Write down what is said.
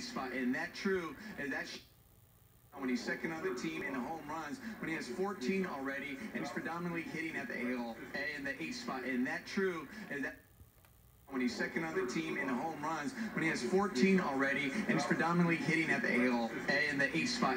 eighth spot, and that true, and that. When he's second on the team in the home runs, when he has 14 already, and he's predominantly hitting at the AL in the eighth spot, and that true, and that when he's second on the team in the home runs, when he has 14 already, and he's predominantly hitting at the AL in the eighth spot.